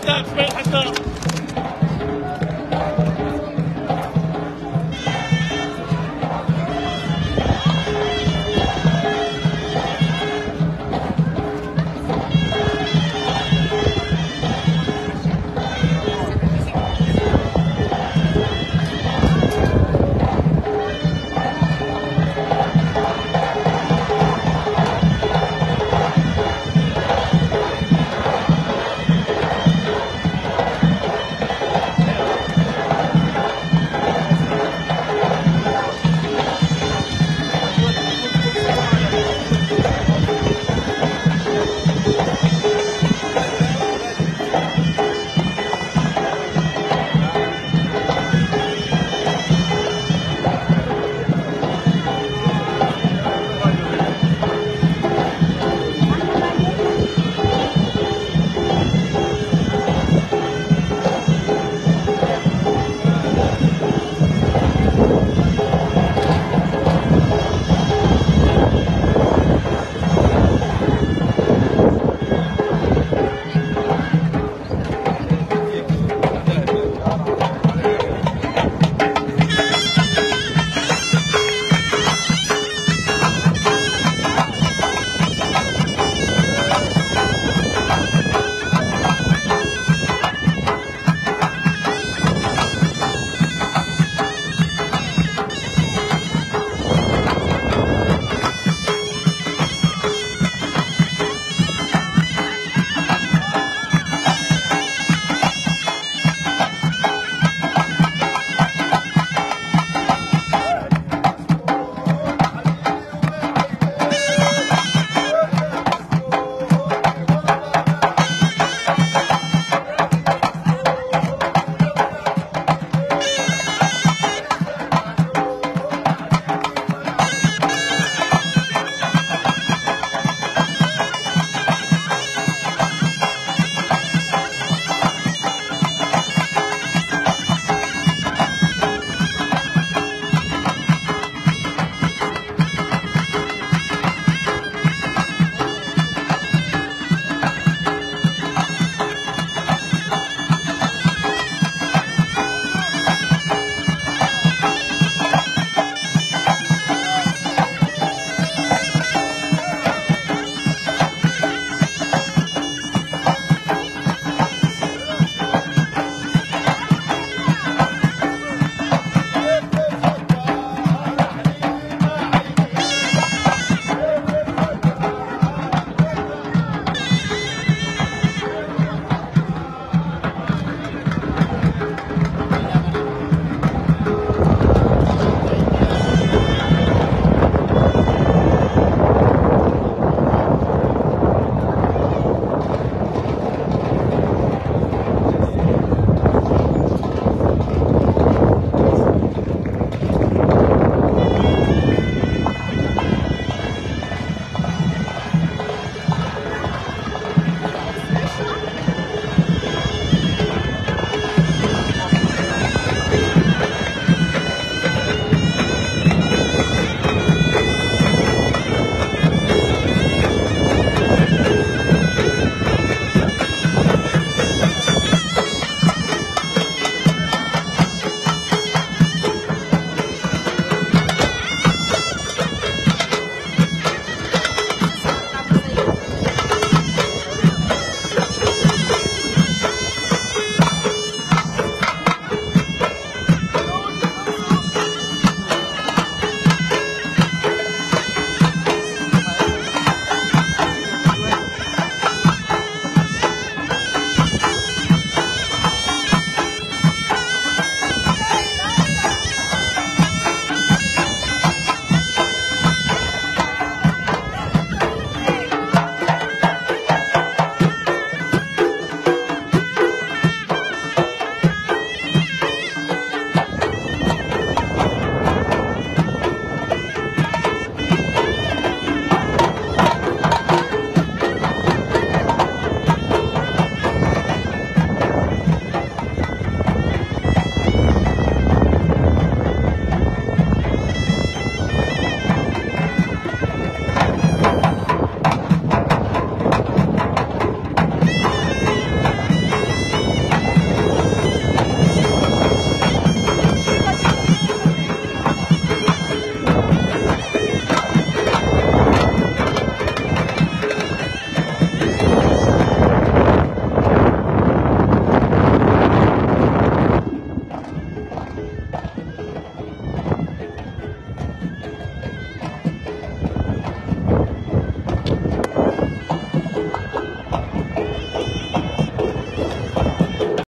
حتى حتى